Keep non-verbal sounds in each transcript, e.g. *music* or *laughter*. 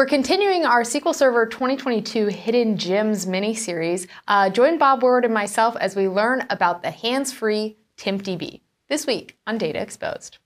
We're continuing our SQL Server 2022 Hidden Gems mini series. Uh, join Bob Woodward and myself as we learn about the hands free TempDB this week on Data Exposed.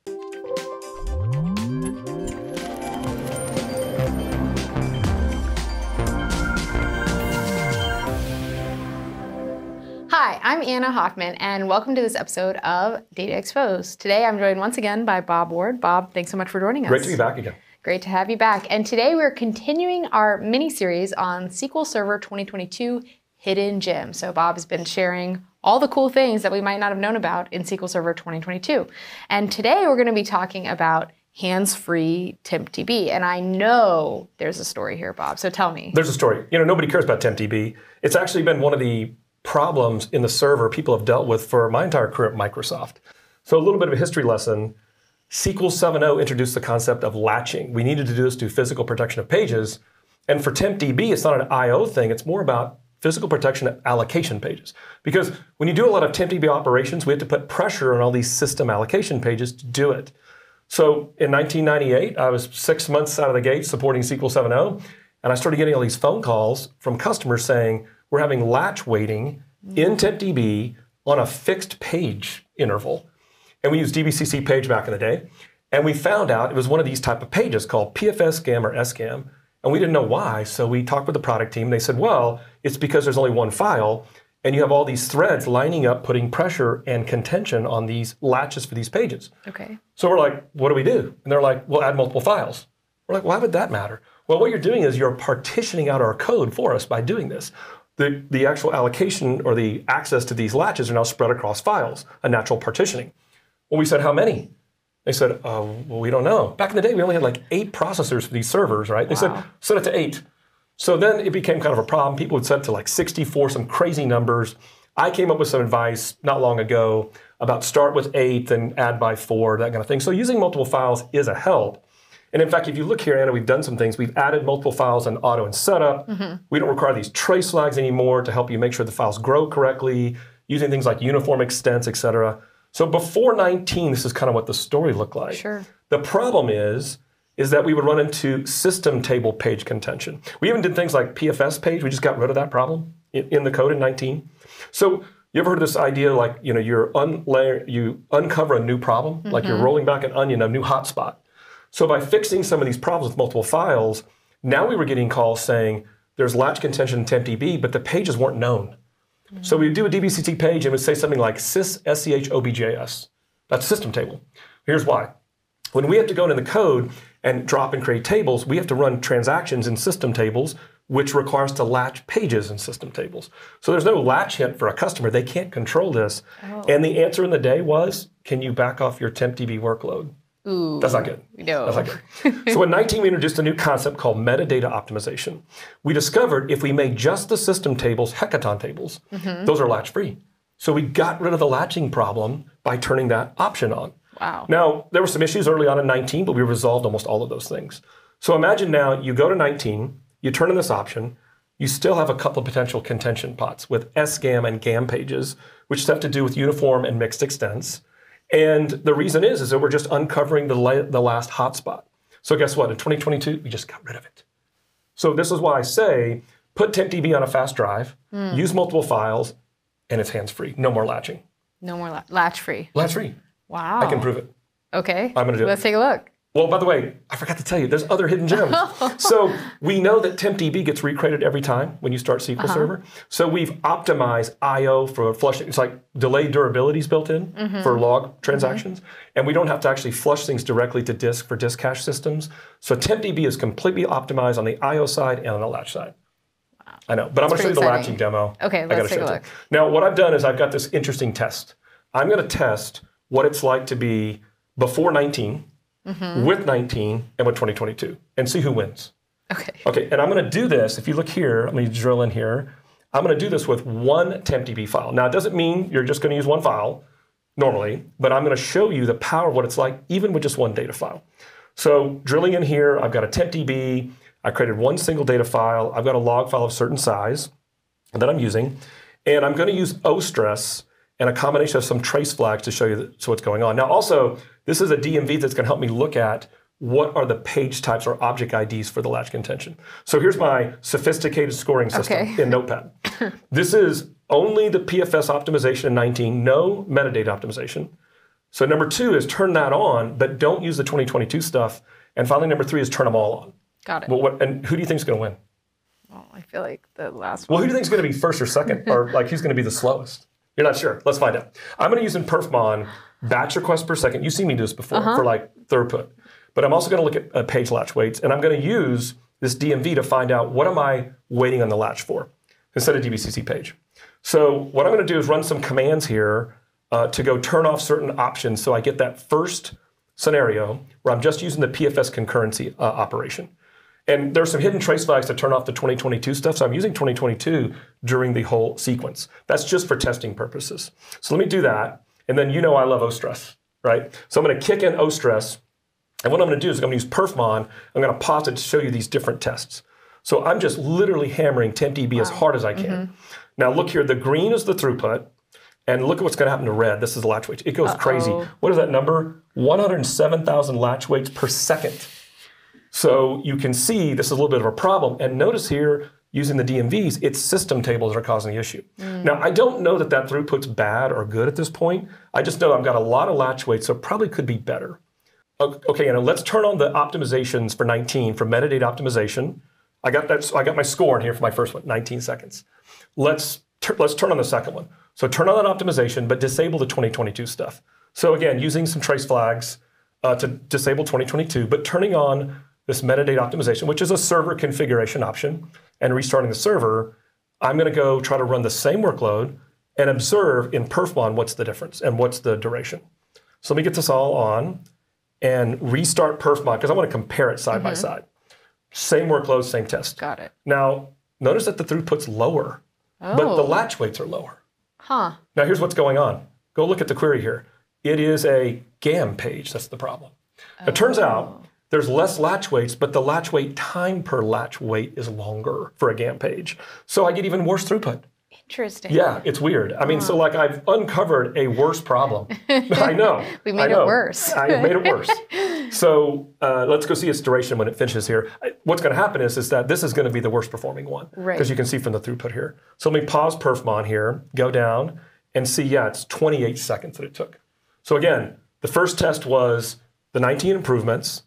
Hi, I'm Anna Hoffman, and welcome to this episode of Data Exposed. Today I'm joined once again by Bob Ward. Bob, thanks so much for joining us. Great to be back again. Great to have you back. And today we're continuing our mini series on SQL Server 2022 Hidden Gems. So Bob has been sharing all the cool things that we might not have known about in SQL Server 2022. And today we're going to be talking about hands-free TempDB. And I know there's a story here, Bob. So tell me. There's a story. You know, nobody cares about TempDB. It's actually been one of the problems in the server people have dealt with for my entire career at Microsoft. So a little bit of a history lesson. SQL 7.0 introduced the concept of latching. We needed to do this to physical protection of pages. And for TempDB, it's not an I.O. thing, it's more about physical protection of allocation pages. Because when you do a lot of TempDB operations, we have to put pressure on all these system allocation pages to do it. So in 1998, I was six months out of the gate supporting SQL 7.0, and I started getting all these phone calls from customers saying, we're having latch waiting in TempDB on a fixed page interval and we used DBCC page back in the day. And we found out it was one of these type of pages called PFS GAM, or SGAM. And we didn't know why. So we talked with the product team. They said, well, it's because there's only one file. And you have all these threads lining up, putting pressure and contention on these latches for these pages. Okay. So we're like, what do we do? And they're like, we'll add multiple files. We're like, why would that matter? Well, what you're doing is you're partitioning out our code for us by doing this. The, the actual allocation or the access to these latches are now spread across files, a natural partitioning. Well, we said, how many? They said, uh, well, we don't know. Back in the day, we only had like eight processors for these servers, right? They wow. said, set it to eight. So then it became kind of a problem. People would set it to like 64, some crazy numbers. I came up with some advice not long ago about start with eight and add by four, that kind of thing. So using multiple files is a help. And in fact, if you look here, Anna, we've done some things. We've added multiple files in auto and setup. Mm-hmm. We don't require these trace flags anymore to help you make sure the files grow correctly, using things like uniform extents, et cetera. So before 19, this is kind of what the story looked like. Sure. The problem is, is that we would run into system table page contention. We even did things like PFS page. We just got rid of that problem in, in the code in 19. So you ever heard of this idea like you know you're unlayer, you uncover a new problem, mm-hmm. like you're mm-hmm. rolling back an onion, a new hotspot. So by fixing some of these problems with multiple files, now we were getting calls saying there's latch contention in TempDB, but the pages weren't known. So we do a DBCC page and we say something like sys schobjs. That's system table. Here's why. When we have to go into the code and drop and create tables, we have to run transactions in system tables, which requires to latch pages in system tables. So there's no latch hint for a customer. They can't control this. Oh. And the answer in the day was, can you back off your TempDB workload? Ooh, That's not good. No. That's not good. so in 19, we introduced a new concept called metadata optimization. We discovered if we made just the system tables hekaton tables, mm-hmm. those are latch free. So we got rid of the latching problem by turning that option on. Wow. Now, there were some issues early on in 19, but we resolved almost all of those things. So imagine now you go to 19, you turn on this option, you still have a couple of potential contention pots with SGAM and GAM pages, which have to do with uniform and mixed extents. And the reason is, is that we're just uncovering the, la- the last hotspot. So guess what? In 2022, we just got rid of it. So this is why I say put TempDB on a fast drive, mm. use multiple files, and it's hands-free. No more latching. No more la- latch-free. Latch-free. Wow. I can prove it. Okay. I'm going to do Let's it. Let's take a look. Well, by the way, I forgot to tell you, there's other hidden gems. *laughs* so we know that TempDB gets recreated every time when you start SQL uh-huh. Server. So we've optimized I/O for flushing. It's like delayed durability is built in mm-hmm. for log transactions, mm-hmm. and we don't have to actually flush things directly to disk for disk cache systems. So TempDB is completely optimized on the I/O side and on the latch side. Wow. I know, but That's I'm going to show you the latching demo. Okay, let's take a look. Now, what I've done is I've got this interesting test. I'm going to test what it's like to be before 19 mm-hmm. with 19 and with 2022 and see who wins. Okay. Okay, and I'm going to do this. If you look here, let me drill in here. I'm going to do this with one TempDB file. Now, it doesn't mean you're just going to use one file normally, but I'm going to show you the power of what it's like even with just one data file. So drilling in here, I've got a TempDB. I created one single data file. I've got a log file of certain size that I'm using. And I'm going to use ostress and a combination of some trace flags to show you so what's going on. Now, also, this is a DMV that's going to help me look at what are the page types or object IDs for the latch contention. So here's my sophisticated scoring system Okay. in Notepad. *laughs* this is only the PFS optimization in 19, no metadata optimization. So number two is turn that on, but don't use the 2022 stuff. And finally, number three is turn them all on. Got it. Well, what, and who do you think is going to win? Well, I feel like the last Well, one. who do you think is going to be first or second, *laughs* or like who's going to be the slowest? You're not sure. Let's find out. I'm going to use in Perfmon batch requests per second. You've seen me do this before for like throughput, but I'm also going to look at uh, page latch waits, and I'm going to use this DMV to find out what am I waiting on the latch for instead of DBCC page. So what I'm going to do is run some commands here uh, to go turn off certain options, so I get that first scenario where I'm just using the PFS concurrency uh, operation. And there's some hidden trace flags to turn off the 2022 stuff. So I'm using 2022 during the whole sequence. That's just for testing purposes. So let me do that. And then you know I love O-stress, right? So I'm going to kick in O-stress. And what I'm going to do is I'm going to use Perfmon. I'm going to pause it to show you these different tests. So I'm just literally hammering TempDB as hard as I can. Mm-hmm. Now look here, the green is the throughput. And look at what's going to happen to red. This is the latch wait. It goes crazy. What is that number? 107,000 latch waits per second. So you can see this is a little bit of a problem. And notice here, using the DMVs, it's system tables that are causing the issue. Now, I don't know that that throughput's bad or good at this point. I just know I've got a lot of latch waits, so it probably could be better. Okay, and let's turn on the optimizations for 19 for metadata optimization. I got that. I got my score in here for my first one, 19 seconds. Let's tur- let's turn on the second one. So turn on that optimization, but disable the 2022 stuff. So again, using some trace flags uh, to disable 2022, but turning on this metadata optimization, which is a server configuration option, and restarting the server, I'm going to go try to run the same workload and observe in Perfmon what's the difference and what's the duration. So let me get this all on and restart Perfmon because I want to compare it side by mm-hmm. side. Same workload, same test. Got it. Now, notice that the throughput's lower, but the Oh. latch waits are lower. Huh. Now, here's what's going on. Go look at the query here. It is a GAM page. That's the problem. It turns out oh. There's less latch waits, but the latch wait time per latch wait is longer for a GAM page. So I get even worse throughput. Interesting. Yeah, it's weird. I mean, so like I've uncovered a worse problem. I know. *laughs* We made I it worse. I made it worse. *laughs* So uh, let's go see its duration when it finishes here. What's going to happen is, is that this is going to be the worst performing one. Right. Because you can see from the throughput here. So let me pause Perfmon here, go down, and see, yeah, it's 28 seconds that it took. So again, the first test was the 19 improvements,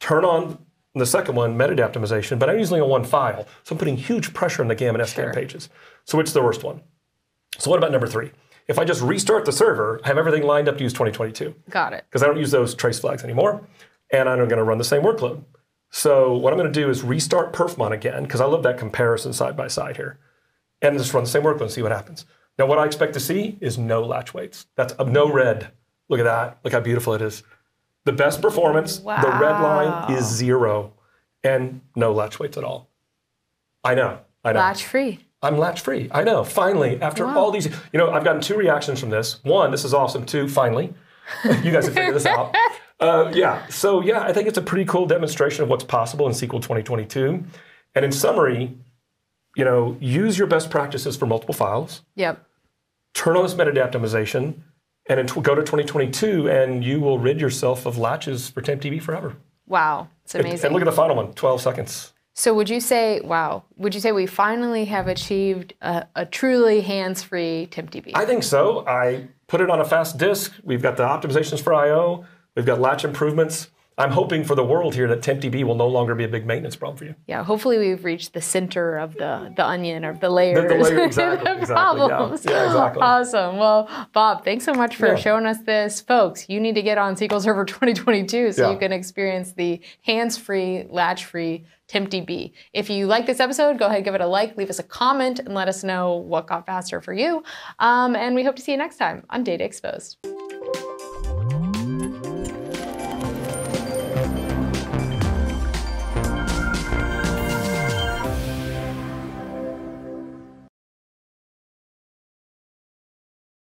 turn on the second one, metadata optimization, but I'm using a one file. So I'm putting huge pressure on the GAM and SGAM Sure. pages. So which is the worst one? So what about number three? If I just restart the server, I have everything lined up to use 2022 Got it. because I don't use those trace flags anymore, and I'm going to run the same workload. So what I'm going to do is restart Perfmon again because I love that comparison side by side here, and just run the same workload and see what happens. Now what I expect to see is no latch waits. That's uh, no red. Look at that. Look how beautiful it is. The best performance. The red line is zero, and no latch waits at all. I know. I know. Latch free. I'm latch free. I know. Finally, after all these, you know, I've gotten two reactions from this. One, this is awesome. Two, finally, *laughs* you guys have figured this out. *laughs* Uh, yeah. So yeah, I think it's a pretty cool demonstration of what's possible in SQL 2022. And in summary, you know, use your best practices for multiple files. Yep. Turn on this metadata optimization, and in tw- go to 2022, and you will rid yourself of latches for TempDB forever. Wow. It's amazing. And look at the final one, 12 seconds. So would you say, wow, would you say we finally have achieved a, a truly hands-free TempDB? I think so. I put it on a fast disk. We've got the optimizations for I/O. We've got latch improvements. I'm hoping for the world here that TempDB will no longer be a big maintenance problem for you. yeah, hopefully we've reached the center of the, the onion or the layers. The, the layer, *laughs* exactly, the exactly. Yeah. problems. yeah, exactly. Awesome. Well, Bob, thanks so much for Yeah. showing us this. Folks, you need to get on SQL Server *laughs* 2022 so Yeah. you can experience the hands-free, latch-free TempDB. If you like this episode, go ahead, and give it a like, leave us a comment, and let us know what got faster for you. Um, and we hope to see you next time on Data Exposed.